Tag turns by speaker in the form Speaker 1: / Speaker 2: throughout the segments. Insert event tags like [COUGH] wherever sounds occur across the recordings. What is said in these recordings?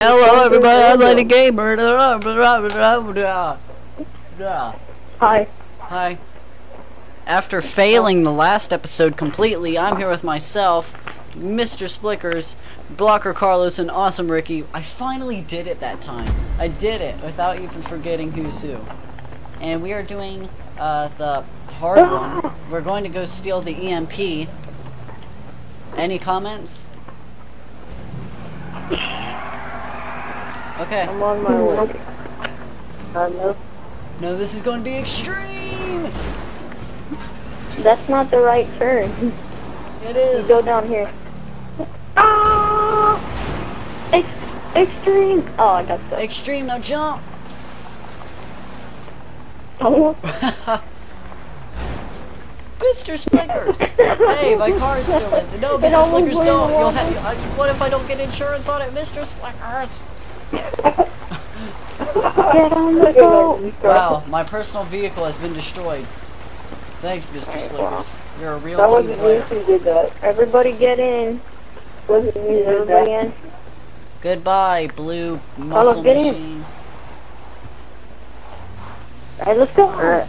Speaker 1: Hello, everybody. I'm Lady Gamer.
Speaker 2: Hi.
Speaker 1: Hi. After failing the last episode completely, I'm here with myself, Mr. Splickers, Blocker Carlos, and Awesome Ricky. I finally did it that time. I did it without even forgetting who's who. And we are doing uh, the hard one. We're going to go steal the EMP. Any comments? Okay.
Speaker 2: I'm on my way. Uh, no.
Speaker 1: No, this is going to be extreme.
Speaker 2: That's not the right turn.
Speaker 1: It is.
Speaker 2: Go down here. Ah! Ex extreme. Oh, I got stuck.
Speaker 1: Extreme, now jump. [LAUGHS]
Speaker 2: Oh.
Speaker 1: Mr. Splickers. hey, my car's still in. No, Mr.
Speaker 2: almost
Speaker 1: Splickers, don't. You'll have. I, what if I don't get insurance on it, Mr. Splickers?
Speaker 2: Get on the boat.
Speaker 1: Wow, my personal vehicle has been destroyed. Thanks, Mr. Splickers. You're a real
Speaker 2: That
Speaker 1: team
Speaker 2: wasn't me
Speaker 1: player.
Speaker 2: who did that. Everybody get in. Wasn't me who did that. in.
Speaker 1: Goodbye, blue muscle
Speaker 2: get in.
Speaker 1: machine.
Speaker 2: Alright, let's go.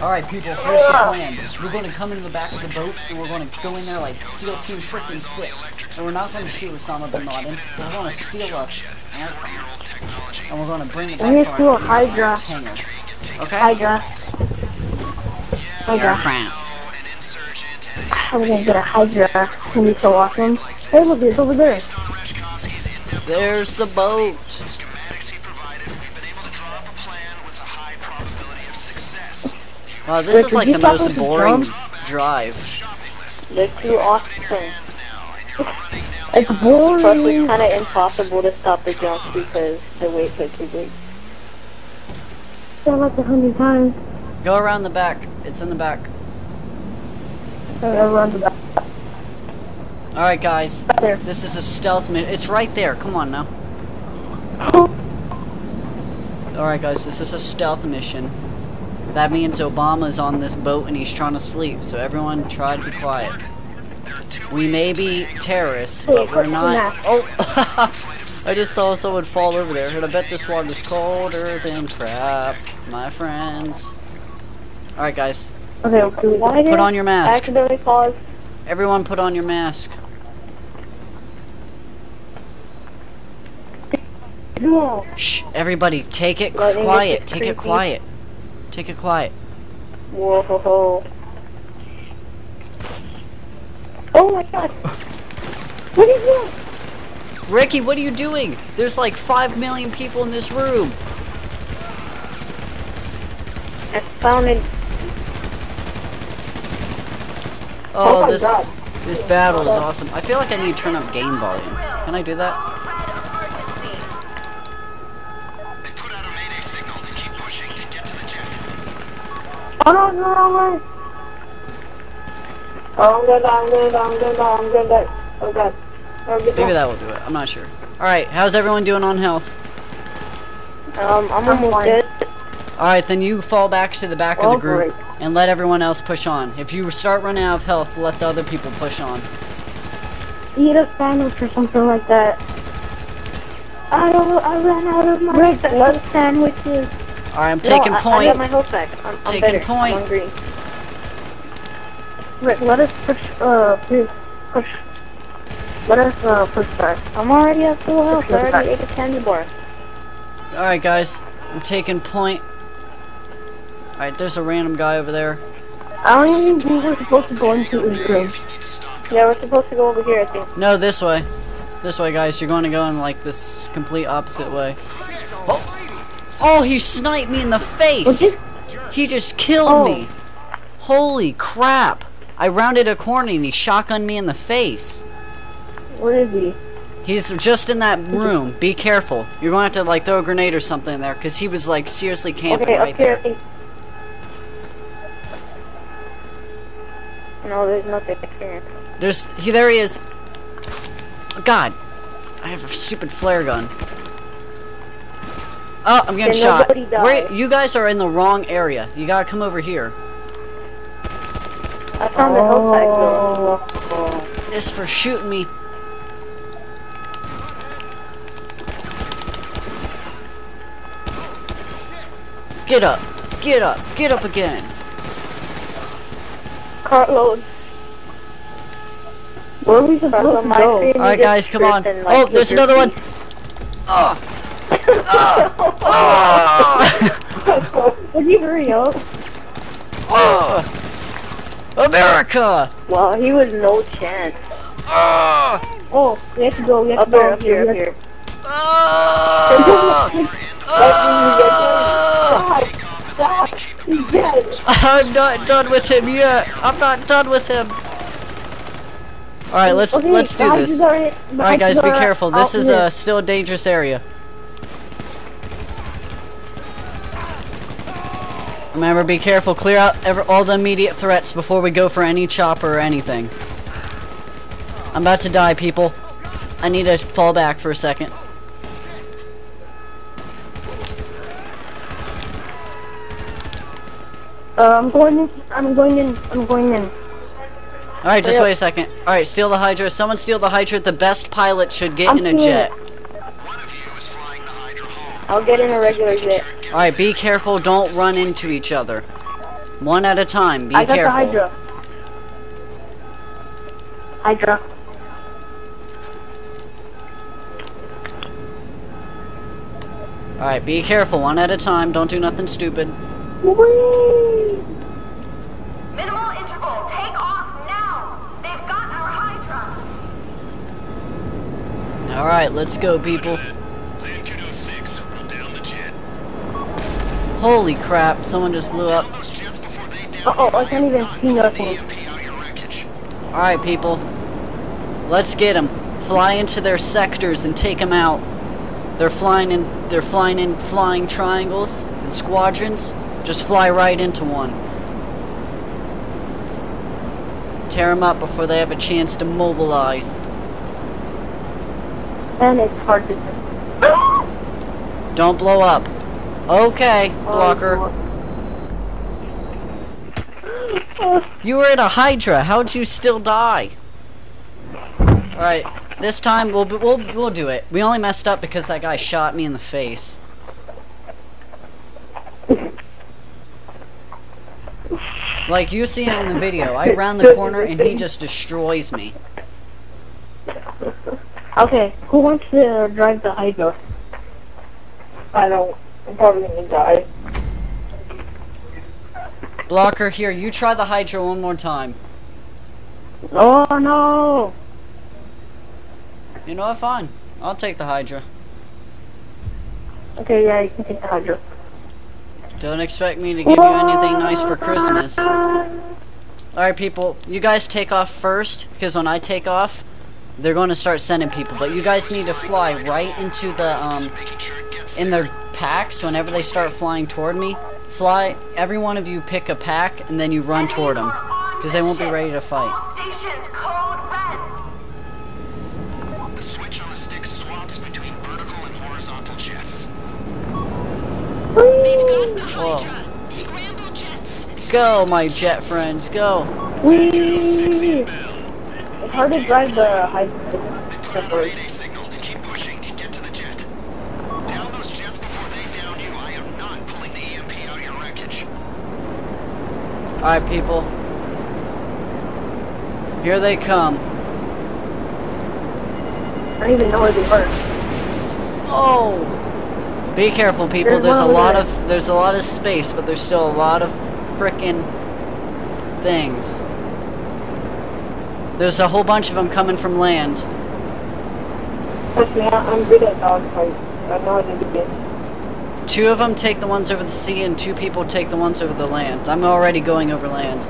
Speaker 2: Alright.
Speaker 1: People, here's the plan. We're going to come into the back of the boat, and we're going to go in there like SEAL Team freaking 6. And we're not going to shoot Osama bin Laden. We're going to steal a aircraft. And we're going to bring it back
Speaker 2: We need
Speaker 1: to
Speaker 2: to
Speaker 1: our
Speaker 2: a Hydra.
Speaker 1: hangar. Okay?
Speaker 2: Hydra. Hydra.
Speaker 1: Aircraft.
Speaker 2: We're gonna get a Hydra. Can gonna be so awesome. Hey, look, it's over there.
Speaker 1: There's the boat. Wow, this
Speaker 2: Wait,
Speaker 1: is like the most
Speaker 2: with the
Speaker 1: boring
Speaker 2: drums?
Speaker 1: drive.
Speaker 2: They're too awesome. [LAUGHS] It's boring. Especially kind of impossible to stop the jumps because the weights are too big. Said like a hundred times.
Speaker 1: Go around the back. It's in the back.
Speaker 2: Around the back.
Speaker 1: Alright, guys.
Speaker 2: There.
Speaker 1: This is a stealth mission. It's right there. Come on now. Alright, guys. This is a stealth mission. That means Obama's on this boat and he's trying to sleep. So everyone try to be quiet. We may be terrorists, but we're not. Oh! [LAUGHS] I just saw someone fall over there, and I bet this water's colder than crap, my friends. Alright, guys.
Speaker 2: Okay. Why did
Speaker 1: Put on your mask.
Speaker 2: accidentally pause?
Speaker 1: Everyone put on your mask. Shh, everybody, take it quiet. Take it quiet. Take it quiet.
Speaker 2: Whoa ho ho. Oh my god. What is that?
Speaker 1: Ricky, what are you doing? There's like 5 million people in this room.
Speaker 2: I found it.
Speaker 1: Oh, oh
Speaker 2: my
Speaker 1: this
Speaker 2: God.
Speaker 1: this battle is awesome. I feel like I need to turn up game volume. Can I do that?
Speaker 2: Oh no, no, no, no. Oh, I'm gonna, I'm gonna, I'm gonna, I'm gonna die. Oh god. Oh,
Speaker 1: Maybe
Speaker 2: down.
Speaker 1: that will do it. I'm not sure. Alright, how's everyone doing on health?
Speaker 2: Um, I'm almost dead.
Speaker 1: Alright, then you fall back to the back of
Speaker 2: Oh,
Speaker 1: the group
Speaker 2: great.
Speaker 1: and let everyone else push on. If you start running out of health, let the other people push on.
Speaker 2: Eat a sandwich or something like that. I don't, I ran out of my Rick, love sandwiches.
Speaker 1: Alright, I'm
Speaker 2: No,
Speaker 1: taking
Speaker 2: I, I
Speaker 1: point.
Speaker 2: got my health back. I'm, I'm
Speaker 1: Taking
Speaker 2: better.
Speaker 1: point.
Speaker 2: I'm on green. Rick, let us push, uh, push, push. Let us, uh, push back. I'm already at full health. I already ate a candy bar.
Speaker 1: Alright, guys. I'm taking point. Alright, there's a random guy over there.
Speaker 2: I don't even think we're supposed to go into his room. Yeah, we're supposed to go over here, I think.
Speaker 1: No, this way. This way, guys. You're going to go in like this complete opposite way. Oh, oh he sniped me in the face. He just killed
Speaker 2: Oh.
Speaker 1: me. Holy crap. I rounded a corner and he shotgunned me in the face.
Speaker 2: Where is he?
Speaker 1: He's just in that room. Be careful. You're going to have to like throw a grenade or something in there because he was like seriously camping
Speaker 2: Okay,
Speaker 1: right
Speaker 2: I
Speaker 1: there.
Speaker 2: think. No, there's nothing here.
Speaker 1: There's he. There he is. God, I have a stupid flare gun. Oh, I'm getting shot. Wait, you guys are in the wrong area. You gotta come over here.
Speaker 2: I found oh. health pack. though.
Speaker 1: This for shooting me. Get up. Get up. Get up again.
Speaker 2: Cartload. Where are we supposed to go?
Speaker 1: Alright guys, come on.
Speaker 3: Like
Speaker 1: oh, there's another feet. one!
Speaker 3: Ugh.
Speaker 1: Oh. Oh.
Speaker 2: Would you hurry up?
Speaker 1: Oh. America.
Speaker 3: Well, he was no chance.
Speaker 1: Oh.
Speaker 2: Oh, we have to go. We have
Speaker 3: Up
Speaker 2: to go.
Speaker 3: here, up here, up here.
Speaker 1: Oh.
Speaker 2: Stop! Stop! He's.
Speaker 1: I'm not done with him yet. I'm not done with him. All right, let's
Speaker 2: Okay,
Speaker 1: let's do
Speaker 2: guys,
Speaker 1: this.
Speaker 2: is alright-
Speaker 1: guys, be careful. This is
Speaker 2: a
Speaker 1: uh, still a dangerous area. Remember, be careful. Clear out ever, all the immediate threats before we go for any chopper or anything. I'm about to die, people. I need to fall back for a second.
Speaker 2: Uh, I'm going in. I'm going in. I'm going in.
Speaker 1: All right, just wait a second. All right, steal the Hydra. Someone steal the Hydra. The best pilot should get
Speaker 2: I'm
Speaker 1: in a jet.
Speaker 4: One
Speaker 3: I'll get in a regular jet.
Speaker 1: All right, be careful. Don't run into each other. One at a time. Be
Speaker 2: I got
Speaker 1: careful.
Speaker 2: the Hydra. Hydra.
Speaker 1: All right, be careful. One at a time. Don't do nothing stupid.
Speaker 2: Whee!
Speaker 5: Minimal interval. Take off now. They've got our Hydra.
Speaker 1: All right, let's go, people. Holy crap! Someone just blew up.
Speaker 4: Down those jets before they down
Speaker 2: Uh oh. I can't even see nothing.
Speaker 4: EMP out your wreckage.
Speaker 1: All right, people. Let's get them. Fly into their sectors and take them out. They're flying in. They're flying in flying triangles and squadrons. Just fly right into one. Tear them up before they have a chance to mobilize.
Speaker 2: And it's hard to.
Speaker 1: Don't blow up. Okay, blocker. [LAUGHS] You were in a Hydra. How'd you still die? All right, this time we'll we'll we'll do it. We only messed up because that guy shot me in the face. Like you see it in the video, I round the corner and he just destroys me.
Speaker 2: Okay, who wants to drive the Hydra?
Speaker 3: I don't. I'm probably gonna die.
Speaker 1: Blocker, here, you try the Hydra one more time.
Speaker 2: Oh no!
Speaker 1: You know what? Fine. I'll take the Hydra.
Speaker 2: Okay, yeah, you can take the Hydra.
Speaker 1: Don't expect me to give you anything nice for Christmas. Alright, people, you guys take off first, because when I take off, they're going to start sending people. But you guys need to fly right into the, um,
Speaker 4: Making sure it gets
Speaker 1: in their packs whenever they start flying toward me. Fly, every one of you pick a pack, and then you run toward them. Because they won't be ready to fight.
Speaker 5: All code red.
Speaker 4: The switch on the stick swaps between vertical and horizontal jets.
Speaker 1: Whoa. Go, my jet friends, go.
Speaker 2: Whee! It's hard to drive the Hydra.
Speaker 4: They put out a mayday signal and keep pushing and get to the jet. Down those jets before they down you. I am not pulling the EMP out your wreckage.
Speaker 1: Alright, people. Here they come.
Speaker 2: I don't even know where they are.
Speaker 1: Oh! Be careful, people.
Speaker 2: There's
Speaker 1: There's a lot
Speaker 2: there.
Speaker 1: of there's a lot of space, but there's still a lot of frickin' things. There's a whole bunch of them coming from land.
Speaker 3: Trust me, I- I'm good at. I know how to do it.
Speaker 1: Two of them take the ones over the sea, and two people take the ones over the land. I'm already going over land.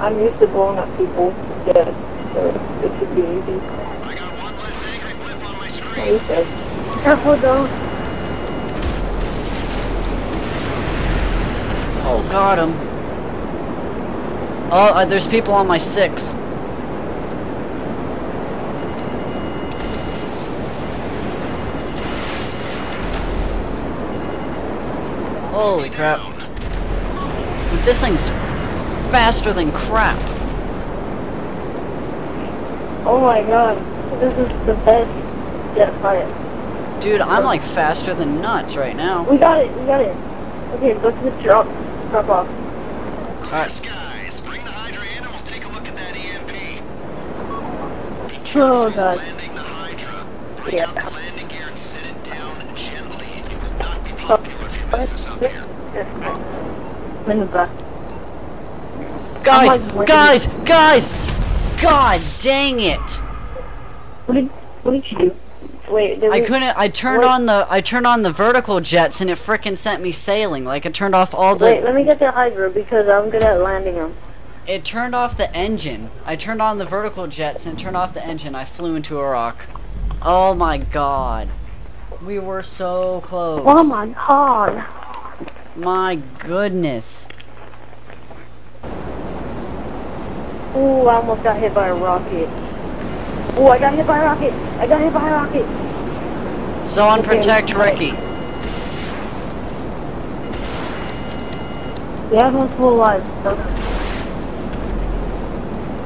Speaker 3: I'm used to blowing up people. Yeah, so it should be easy.
Speaker 4: I got one less angry blip on my screen.
Speaker 3: you.
Speaker 2: Careful though.
Speaker 1: Oh, got him. Oh, uh, there's people on my six. Holy crap. This thing's faster than crap.
Speaker 2: Oh my god. This is the best jet fight.
Speaker 1: Dude, I'm like faster than nuts right now.
Speaker 2: We got it, we got it. Okay, go to the drop. Drop off.
Speaker 4: Clear
Speaker 1: Alright.
Speaker 4: skies. Bring the Hydra in and we'll take a look at that EMP.
Speaker 2: Oh, God.
Speaker 4: landing the Hydra. Bring
Speaker 2: Yeah.
Speaker 4: out the landing gear and sit it down gently. You will not be popular if you mess this up here.
Speaker 2: I'm in the back.
Speaker 1: Guys, guys, guys! God dang it!
Speaker 2: What did What did you do? Wait,
Speaker 1: I
Speaker 2: we-
Speaker 1: couldn't. I turned
Speaker 2: Wait.
Speaker 1: on the. I turned on the vertical jets, and it frickin' sent me sailing. Like it turned off all the.
Speaker 2: Wait, let me get the Hydra because I'm good at landing them.
Speaker 1: It turned off the engine. I turned on the vertical jets and turned off the engine. I flew into a rock. Oh my god. We were so close.
Speaker 2: Oh my god.
Speaker 1: My goodness.
Speaker 2: Ooh, I almost got hit by a rocket. Ooh, I got hit by a rocket. I got hit by a rocket.
Speaker 1: Someone
Speaker 2: Okay,
Speaker 1: protect. Ricky.
Speaker 2: The other one's full alive.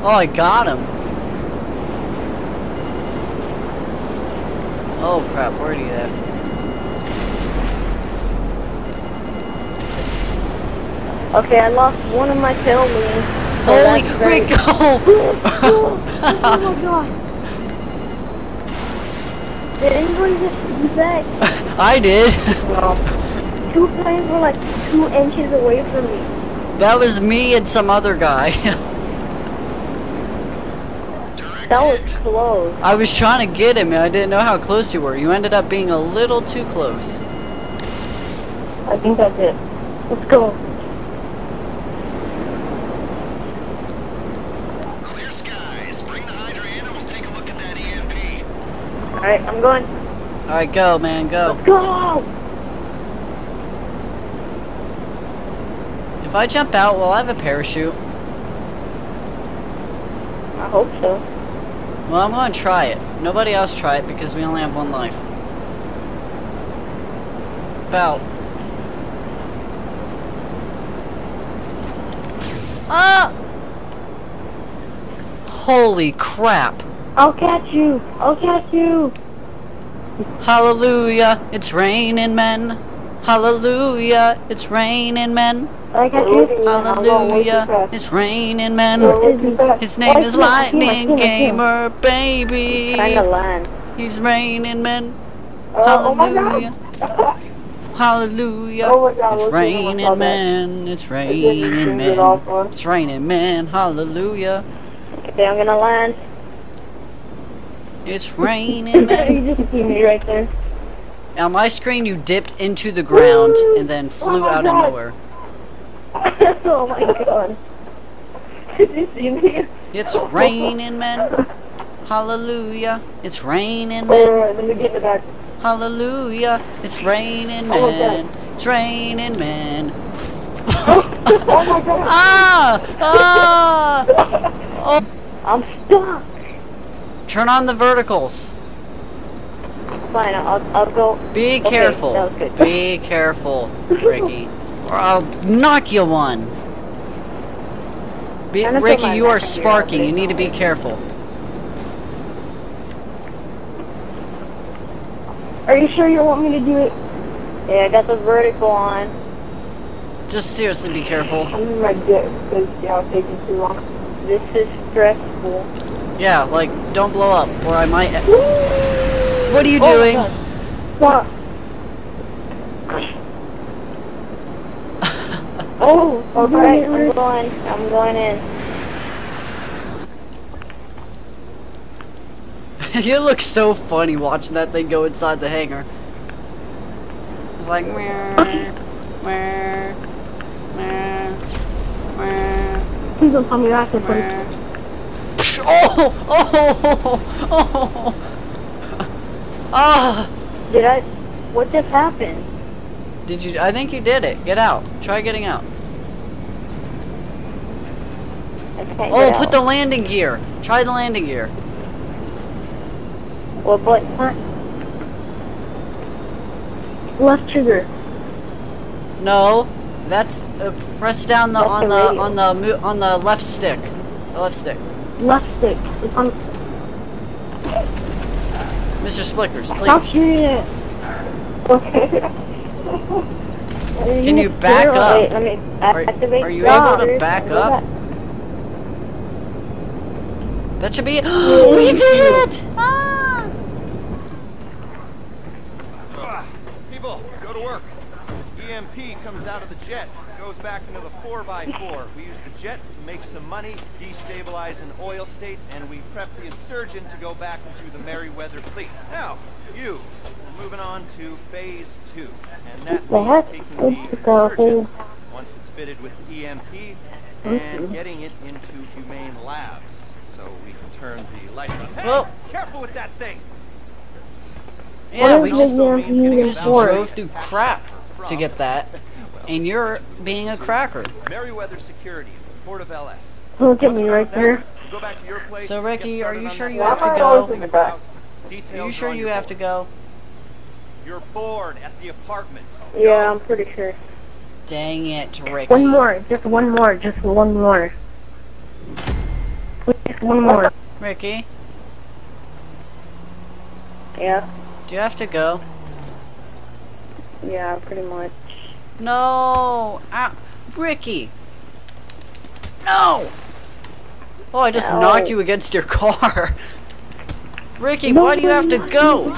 Speaker 1: Oh, I got him. Oh crap, where are you at?
Speaker 2: Okay, I lost one of my tail wings.
Speaker 1: Holy
Speaker 2: that's very- [LAUGHS]
Speaker 1: oh,
Speaker 2: oh my god. Did anybody just do that? [LAUGHS]
Speaker 1: I did.
Speaker 2: No. Two planes were like two inches away from me.
Speaker 1: That was me and some other guy. [LAUGHS]
Speaker 2: That was close.
Speaker 1: I was trying to get him and I didn't know how close you were. You ended up being a little too close.
Speaker 2: I think that's it. Let's go.
Speaker 4: Clear skies. Bring the Hydra in and we'll take a look at that EMP.
Speaker 2: Alright, I'm going.
Speaker 1: Alright, go, man, go.
Speaker 2: Let's go!
Speaker 1: If I jump out, will I have a parachute?
Speaker 2: I hope so.
Speaker 1: Well, I'm going to try it. Nobody else try it because we only have one life. About. Ah! Holy crap!
Speaker 2: I'll catch you! I'll catch you!
Speaker 1: Hallelujah, it's raining men. Hallelujah, it's raining men.
Speaker 2: I catch you?
Speaker 1: Hallelujah, it's raining men. His name is Lightning Gamer, baby. He's raining men.
Speaker 3: My
Speaker 1: Hallelujah. Hallelujah. It's
Speaker 3: look at him, I saw
Speaker 1: raining men. It's raining men. It's raining men. Hallelujah.
Speaker 2: Okay, I'm gonna land.
Speaker 1: It's raining men.
Speaker 2: you just see me right there.
Speaker 1: On my screen, you dipped into the ground and then flew out of nowhere. [LAUGHS]
Speaker 2: oh my god.
Speaker 3: Did you see me?
Speaker 1: It's raining men. Hallelujah. It's raining men.
Speaker 3: wait, wait, let me get in the back.
Speaker 1: Hallelujah. It's raining
Speaker 3: Oh,
Speaker 1: men. It's raining men. [LAUGHS]
Speaker 3: Oh my god. [LAUGHS]
Speaker 1: Ah! Ah!
Speaker 2: I'm stuck.
Speaker 1: Turn on the verticals.
Speaker 2: Fine, I'll, I'll go.
Speaker 1: Be
Speaker 2: Okay,
Speaker 1: careful.
Speaker 2: that was good.
Speaker 1: Be careful, Ricky. Or I'll knock you one. Be,
Speaker 2: I'm gonna put
Speaker 1: Ricky, you are sparking. You need to be careful.
Speaker 2: Are you sure you want me to do it? Yeah, I got the vertical on.
Speaker 1: Just seriously be careful.
Speaker 3: I'm in my jet because yeah, I'm taking too long.
Speaker 2: This is stressful.
Speaker 1: Yeah, like, don't blow up, or I might. What are you
Speaker 2: Oh
Speaker 1: doing?
Speaker 2: God.
Speaker 3: Oh,
Speaker 2: Alright. I'm going. I'm going in. [LAUGHS]
Speaker 1: you look so funny watching that thing go inside the hangar. It's like. "Meow, meow, meow, meow,
Speaker 2: Please don't tell me you're acting funny.
Speaker 1: Oh! Oh! Oh! [LAUGHS] Ah!
Speaker 2: Did I? What just happened?
Speaker 1: Did you? I think you did it. Get out. Try getting out.
Speaker 2: I can't
Speaker 1: Oh, put
Speaker 2: out.
Speaker 1: the landing gear. Try the landing gear.
Speaker 2: What button? Left trigger.
Speaker 1: No, that's uh, press down the
Speaker 2: That's
Speaker 1: on
Speaker 2: the
Speaker 1: the on the mo- on the left stick. The left stick.
Speaker 2: Left stick. It's on.
Speaker 1: Mr. Splickers,
Speaker 2: Stop
Speaker 1: please.
Speaker 2: shooting it.
Speaker 3: Okay.
Speaker 1: Can you [LAUGHS] back up?
Speaker 2: Wait,
Speaker 1: up?
Speaker 2: let me
Speaker 1: Are,
Speaker 2: activate
Speaker 1: are you able to back
Speaker 2: Go
Speaker 1: up?
Speaker 2: Back.
Speaker 1: That should be. it. [GASPS] [GASPS] we did it! Ah!
Speaker 4: People, go to work. EMP comes out of the jet, goes back into the 4x4. We use the jet to make some money, destabilize an oil state, and we prep the insurgent to go back into the Merryweather fleet. Now, you, we're moving on to phase two. And that
Speaker 2: The
Speaker 4: means taking the
Speaker 2: the
Speaker 4: insurgent, once it's fitted with EMP, and getting it into humane labs. So we can turn the lights on. Hey,
Speaker 1: Whoa.
Speaker 4: careful with that thing!
Speaker 1: Yeah, we
Speaker 2: is
Speaker 1: just,
Speaker 2: the
Speaker 4: also
Speaker 2: EMP
Speaker 4: means getting
Speaker 2: used
Speaker 1: just drove through crap to get that. And you're being a cracker.
Speaker 4: Merryweather Security, Port of LS.
Speaker 2: Look at me right there.
Speaker 4: Go back to your place.
Speaker 1: So, Ricky, are you sure you have to go?
Speaker 3: always in the back?
Speaker 1: Are you sure you have to go?
Speaker 4: You're bored at the apartment.
Speaker 2: Yeah, I'm pretty sure.
Speaker 1: Dang it, Ricky.
Speaker 2: One more, just one more, just one more. One more.
Speaker 1: Ricky,
Speaker 2: Yeah,
Speaker 1: do you have to go?
Speaker 2: yeah, pretty much.
Speaker 1: No! Ah, Ricky! No! Oh, I just
Speaker 2: Ow.
Speaker 1: knocked you against your car. [LAUGHS] Ricky, why do you have to go?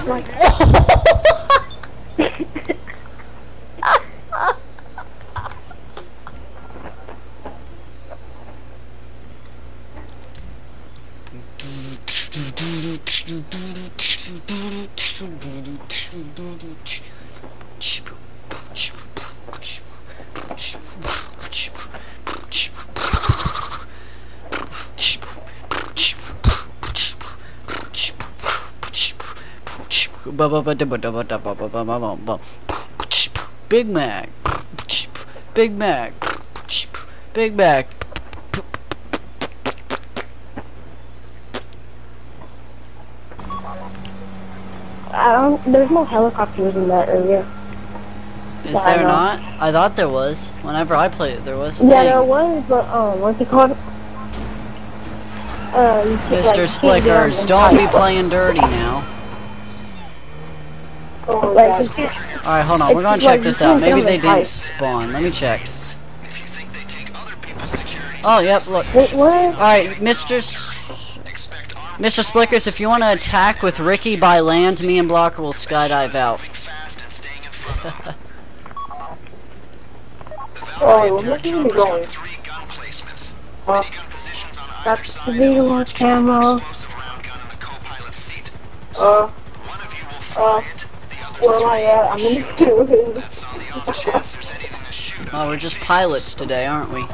Speaker 1: [LAUGHS] [LAUGHS] Big Mac. Big Mac. Big Mac.
Speaker 2: I don't. There's no helicopters in that area.
Speaker 1: Is there not? I thought there was. Whenever I played it, there was.
Speaker 2: Yeah,
Speaker 1: Dang.
Speaker 2: there was, but um, what's it called? Uh, you
Speaker 1: Mr.
Speaker 2: like, get on
Speaker 1: Splickers, don't be playing dirty now.
Speaker 3: Oh,
Speaker 2: Like,
Speaker 3: God.
Speaker 1: Alright, hold on. We're gonna check
Speaker 2: you
Speaker 1: this out. Maybe they didn't
Speaker 2: heights.
Speaker 1: spawn. Let me check.
Speaker 4: If you think they take other people's security
Speaker 1: Oh, yep, look.
Speaker 2: Wait, what?
Speaker 1: Alright, Mr. S- Mr. Splickers, if you want to attack with Ricky by land, me and Blocker will skydive out.
Speaker 4: moving fast and staying in front of them. The
Speaker 3: Oh,
Speaker 4: Valkyrie
Speaker 3: well,
Speaker 4: attack
Speaker 3: look at me going.
Speaker 4: got three gun placements.
Speaker 3: Huh?
Speaker 4: Minigun positions on either
Speaker 2: That's the video
Speaker 4: a
Speaker 2: on
Speaker 4: large caliber
Speaker 2: camera.
Speaker 4: explosive round gun in the co-pilot's seat.
Speaker 3: Uh,
Speaker 4: One of you will fry
Speaker 3: uh,
Speaker 4: it, the other
Speaker 3: where am I at? I'm in the field.
Speaker 4: That's on the off chance there's anything to shoot
Speaker 1: Oh, we're just pilots today, aren't we?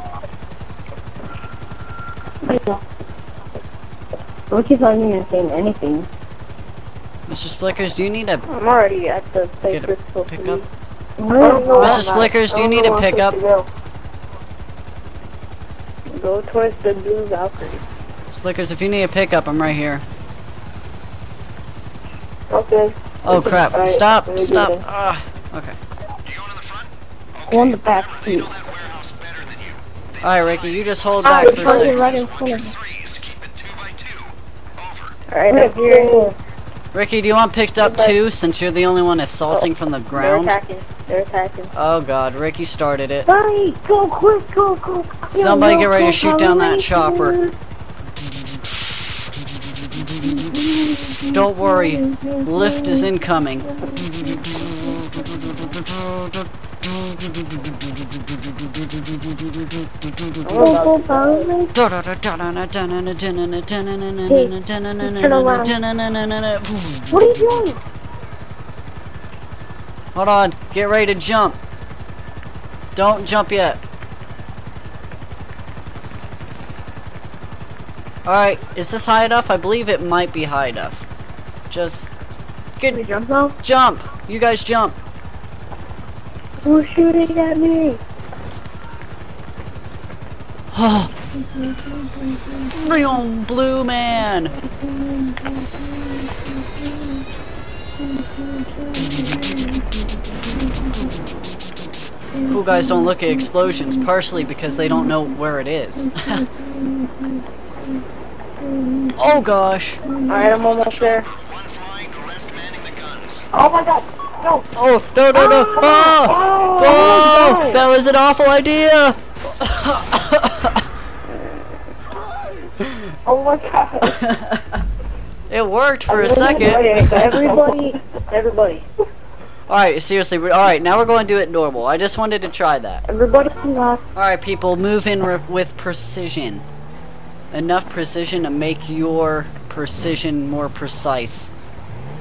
Speaker 2: Ricky's not even saying anything.
Speaker 1: Mr. Splickers, do you need a
Speaker 2: I'm already at the place
Speaker 1: Get a
Speaker 2: we're supposed to
Speaker 1: pickup?
Speaker 2: be.
Speaker 3: I don't know where
Speaker 1: Mr. Splickers, do you need a
Speaker 3: where I'm
Speaker 1: pickup?
Speaker 3: supposed
Speaker 2: Go towards the blue Valkyrie.
Speaker 1: Splickers? If you need a pickup, I'm right here.
Speaker 3: Okay.
Speaker 1: Oh crap! Stop! Stop! Ah, okay.
Speaker 4: You going in the front?
Speaker 2: Go on the back seat.
Speaker 4: know that warehouse better than you.
Speaker 1: All right, Ricky, you just hold
Speaker 2: Ah,
Speaker 1: back for a
Speaker 2: right right in front of me.
Speaker 4: threes. Keep it two by two. Over.
Speaker 2: Alright, here.
Speaker 1: Ricky, do you want picked up too, since you're the only one assaulting from the
Speaker 2: They're
Speaker 1: ground?
Speaker 2: attacking. They're attacking.
Speaker 1: Oh God, Ricky started it.
Speaker 2: Hurry! Go quick! Go, go!
Speaker 1: Somebody get ready to shoot down that chopper. Don't worry, lift is incoming.
Speaker 2: Go, go, go. What are you doing?
Speaker 1: Hold on, get ready to jump. Don't jump yet. Alright, is this high enough? I believe it might be high enough. Just
Speaker 2: we jump now?
Speaker 1: jump. You guys jump.
Speaker 2: Who's shooting at me? [GASPS]
Speaker 1: Boom, blue man. Cool guys don't look at explosions, partially because they don't know where it is. [LAUGHS] oh gosh.
Speaker 2: Alright, I'm almost there.
Speaker 4: One flying, the rest manning the guns.
Speaker 2: Oh my god!
Speaker 3: No.
Speaker 1: Oh, no, no, no. Oh, ah!
Speaker 3: Oh,
Speaker 1: oh, oh that was an awful idea.
Speaker 3: oh my god. [LAUGHS]
Speaker 1: it worked for a second. [LAUGHS]
Speaker 2: everybody, everybody,
Speaker 1: Alright, seriously, alright, now we're going to do it normal. I just wanted to try that.
Speaker 2: everybody can laugh.
Speaker 1: Alright, people, move in re- with precision. Enough precision to make your precision more precise.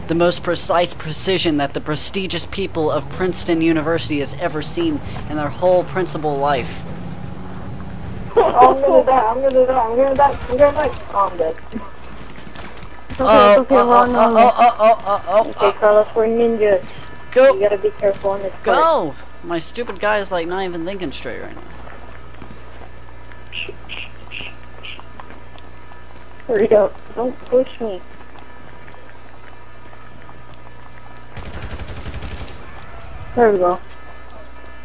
Speaker 1: The most precise precision that the prestigious people of Princeton University has ever seen in their whole principal life.
Speaker 3: Oh, I'm gonna die. I'm gonna die. I'm gonna die. I'm gonna die. Oh, I'm dead.
Speaker 2: Okay,
Speaker 1: Oh,
Speaker 2: okay, uh,
Speaker 1: oh,
Speaker 2: we're on
Speaker 1: oh, oh, oh, oh, oh, oh,
Speaker 2: Okay, uh. Carlos, we're ninjas.
Speaker 1: Go.
Speaker 2: You gotta be careful on this part.
Speaker 1: go! My stupid guy is like not even thinking straight right now.
Speaker 2: Hurry up. Don't push me. There we go.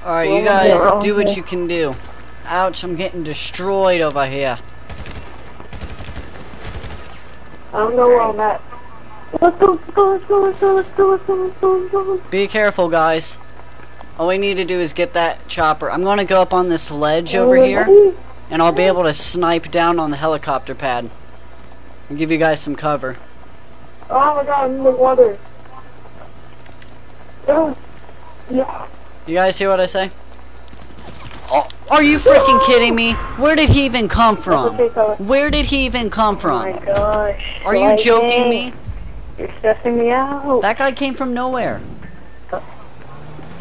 Speaker 1: Alright, you guys do what you can do. Ouch, I'm getting destroyed over here.
Speaker 3: I don't know where I'm at.
Speaker 2: Let's go, let's go, let's go, let's go, let's go, let's go, let's go, let's go, let's go.
Speaker 1: Be careful, guys. All we need to do is get that chopper. I'm going to go up on this ledge oh, over here, and I'll be able to snipe down on the helicopter pad. And give you guys some cover.
Speaker 3: Oh my god, I'm in the water. Oh. Yeah.
Speaker 1: You guys hear what I say? Oh, are you freaking kidding me? Where did he even come from? Where did he even come
Speaker 2: Oh my gosh.
Speaker 1: Are you joking me?
Speaker 2: You're stressing me out.
Speaker 1: That guy came from nowhere.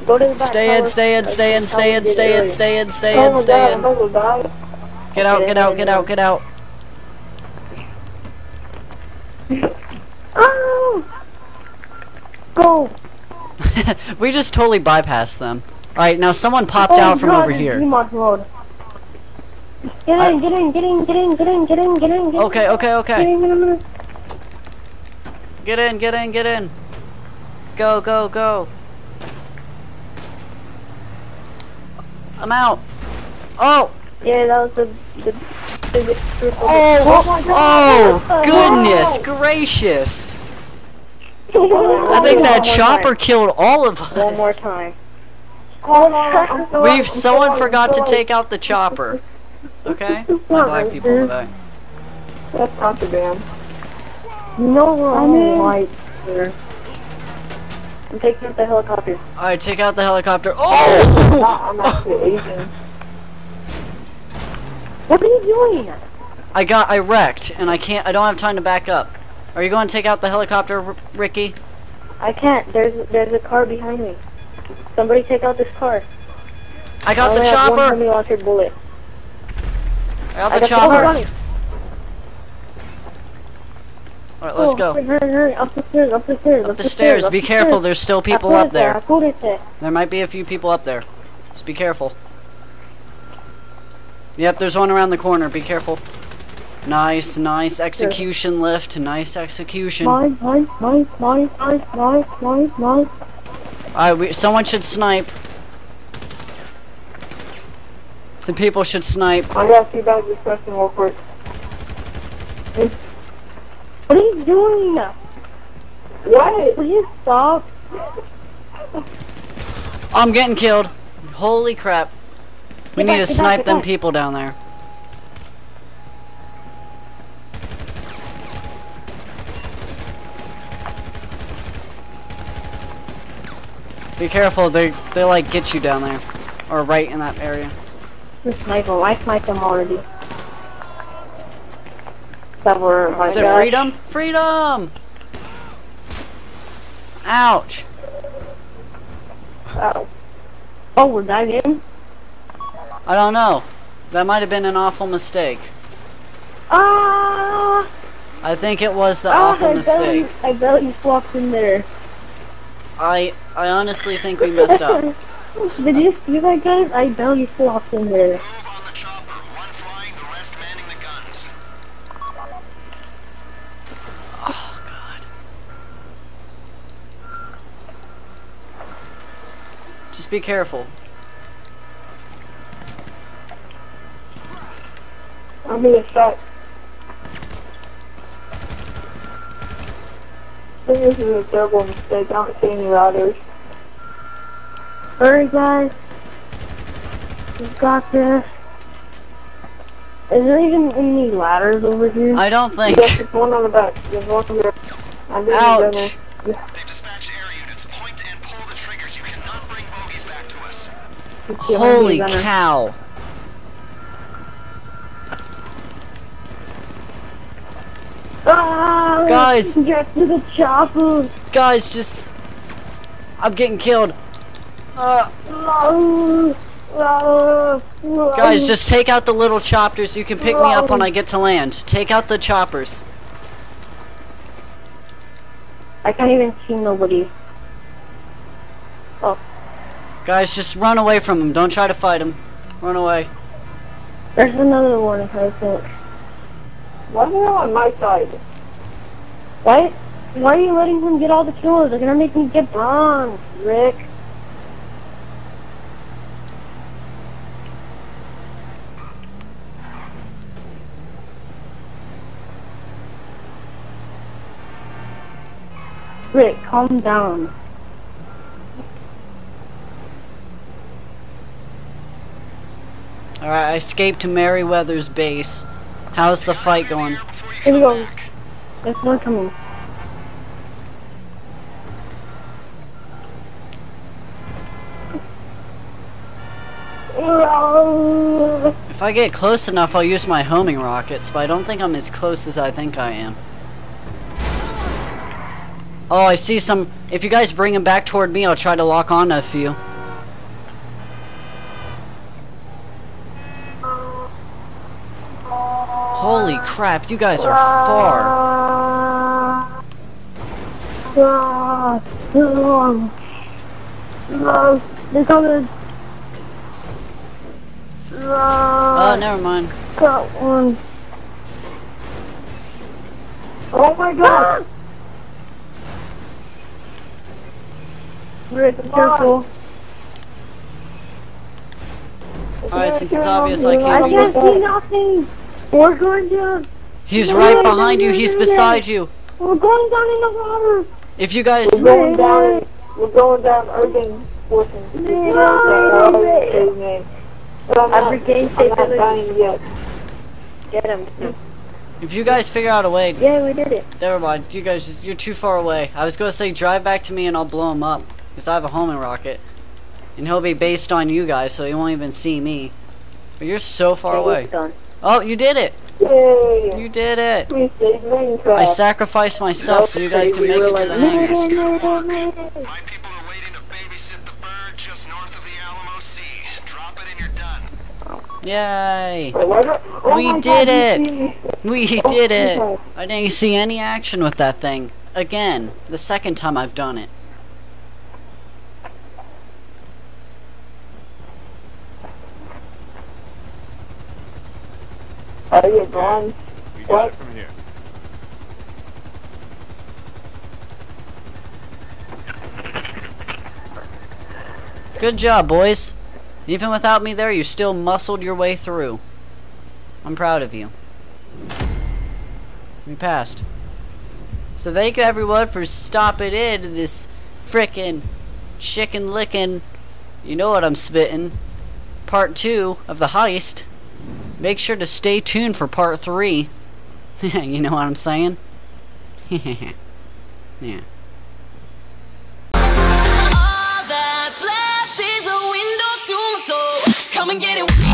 Speaker 2: Go to the.
Speaker 1: Stay in, stay in, stay in, stay in, stay in, stay in, stay
Speaker 3: Oh
Speaker 1: in, stay in.
Speaker 3: I'm gonna die.
Speaker 1: Get out, get out, get out, get out. [LAUGHS]
Speaker 2: Oh! Go!
Speaker 1: We just totally bypassed them. Alright, now someone popped
Speaker 2: Oh
Speaker 1: out from
Speaker 2: God,
Speaker 1: over here.
Speaker 2: Get in, get in, get in, get in, get in, get in, get in, get in.
Speaker 1: Okay, okay, okay.
Speaker 2: get in, get in.
Speaker 1: Get in, get in. Go, go, go. I'm out. Oh,
Speaker 2: Yeah, that was the, the group of
Speaker 1: oh,
Speaker 2: my God,
Speaker 1: oh, goodness gracious. I think that chopper
Speaker 2: time.
Speaker 1: killed all of us.
Speaker 2: One more time.
Speaker 3: Hold on, I'm still
Speaker 1: We've,
Speaker 3: I'm
Speaker 1: someone
Speaker 3: still
Speaker 1: forgot to take out the chopper. Okay? My black people today.
Speaker 3: still That's contraband.
Speaker 2: No, we're
Speaker 3: I'm in.
Speaker 2: on white. here. I'm taking out the helicopter.
Speaker 1: Alright, take out the helicopter. Oh!
Speaker 3: I'm actually Asian.
Speaker 2: What are you doing?
Speaker 1: I got, I wrecked, and I can't, I don't have time to back up. Are you going to take out the helicopter, R- Ricky?
Speaker 2: I can't. There's there's a car behind me. Somebody take out this car.
Speaker 1: I got
Speaker 2: I
Speaker 1: the
Speaker 2: only have one
Speaker 1: chopper.
Speaker 2: launcher bullet.
Speaker 1: I got
Speaker 2: I
Speaker 1: the
Speaker 2: got the
Speaker 1: chopper.
Speaker 2: chopper.
Speaker 1: Alright, let's
Speaker 2: Oh,
Speaker 1: go.
Speaker 2: Hurry, hurry, hurry. Up the stairs, up the stairs,
Speaker 1: Up the stairs. Be careful, there's still people up there. There might be a few people up there. Just be careful. Yep, there's one around the corner. Be careful. Nice, nice execution lift. Nice execution.
Speaker 2: Mine, mine, mine, mine, mine, mine, mine, mine.
Speaker 1: Alright, we, someone should snipe. Some people should snipe.
Speaker 3: I got bags of question real quick.
Speaker 2: What are you doing?
Speaker 3: What?
Speaker 2: Please stop.
Speaker 1: I'm getting killed. Holy crap. We
Speaker 2: Get
Speaker 1: need
Speaker 2: back,
Speaker 1: to
Speaker 2: get back,
Speaker 1: snipe them
Speaker 2: back.
Speaker 1: people down there. Be careful, they they like get you down there. Or right in that area.
Speaker 2: Just snipe them. I sniped them already. That were, oh my
Speaker 1: Is it
Speaker 2: gosh.
Speaker 1: freedom? Freedom! Ouch.
Speaker 2: Oh. Oh, we're diving?
Speaker 1: I don't know. That might have been an awful mistake.
Speaker 2: Ah!
Speaker 1: I think it was the
Speaker 2: ah,
Speaker 1: awful
Speaker 2: I
Speaker 1: mistake.
Speaker 2: Barely, I barely flopped in there.
Speaker 1: I I honestly think we messed up. [LAUGHS]
Speaker 2: Did you see that, guys? I barely flopped in there.
Speaker 4: Move on the chopper. One flying, the rest manning the guns.
Speaker 1: Oh god. Just be careful.
Speaker 3: I'm being shot. Think this is a terrible mistake. I don't see any riders.
Speaker 2: Alright, guys. We've got this. Is there even any ladders over here?
Speaker 1: I don't think.
Speaker 3: Yes, there's one on the back. There's one on the back. I'm doing
Speaker 1: Ouch.
Speaker 4: They've dispatched air units. Point and pull the triggers. You cannot bring bogies back to us.
Speaker 1: Holy cow.
Speaker 2: Ah,
Speaker 1: Guys.
Speaker 2: Get to the chopper!
Speaker 1: Guys, just. I'm getting killed. Uh,
Speaker 2: No! No! No!
Speaker 1: guys, just take out the little choppers. You can pick me up when I get to land. Take out the choppers.
Speaker 2: I can't even see nobody. Oh.
Speaker 1: Guys, just run away from them. Don't try to fight them. Run away.
Speaker 2: There's another one, I think.
Speaker 3: Why are they on my side?
Speaker 2: Why? Why are you letting him get all the kills? They're gonna make me get bronze, Rick. Rick, calm down.
Speaker 1: Alright, I escaped to Merryweather's base. How's the fight going?
Speaker 2: Here we go. There's one coming.
Speaker 1: If I get close enough, I'll use my homing rockets, but I don't think I'm as close as I think I am. Oh, I see some. If you guys bring them back toward me, I'll try to lock on a few. Holy crap, you guys are far.
Speaker 2: Ah, no. No, they're coming.
Speaker 1: Oh,
Speaker 2: No,
Speaker 1: never mind.
Speaker 2: got one.
Speaker 3: Oh my god!
Speaker 2: Rick, be careful.
Speaker 1: Alright, since it's obvious I
Speaker 2: I
Speaker 1: can't.
Speaker 2: can't see nothing. We're going down.
Speaker 1: He's right behind you, he's beside you.
Speaker 2: We're going down in the water.
Speaker 1: If you guys.
Speaker 3: We're going down. We're going down Urban Fortune.
Speaker 2: I've regained
Speaker 3: I'm not
Speaker 2: safety.
Speaker 3: dying yet.
Speaker 2: Get him.
Speaker 1: If you guys figure out a way.
Speaker 2: Yeah, we did it.
Speaker 1: Never mind, you guys, just, you're too far away. I was gonna say drive back to me and I'll blow him up. Because I have a homing rocket. And he'll be based on you guys, so he won't even see me. But you're so far away.
Speaker 2: Done.
Speaker 1: Oh, you did it!
Speaker 3: Yay!
Speaker 1: You did it!
Speaker 3: We saved
Speaker 1: I sacrificed myself so you guys can make it to the hangars.
Speaker 4: My people are waiting to babysit the bird just north of the Alamo Sea. Drop it and you're done.
Speaker 2: Oh
Speaker 1: Yay!
Speaker 3: Oh
Speaker 1: We did
Speaker 3: God,
Speaker 1: it.
Speaker 3: you see me.
Speaker 1: We
Speaker 2: Oh,
Speaker 1: did it! I didn't see any action with that thing. Again, the second time I've done it.
Speaker 3: Are you gone?
Speaker 4: We
Speaker 3: got it
Speaker 4: from here.
Speaker 1: Good job, boys. Even without me there, you still muscled your way through. I'm proud of you. We passed. So thank you everyone for stopping in this frickin' chicken licking, you know what I'm spitting, part two of the heist. Make sure to stay tuned for part three. [LAUGHS] you know what I'm saying? [LAUGHS] yeah.
Speaker 6: All that's left is a window to my soul. Come and get it.